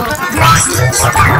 Next to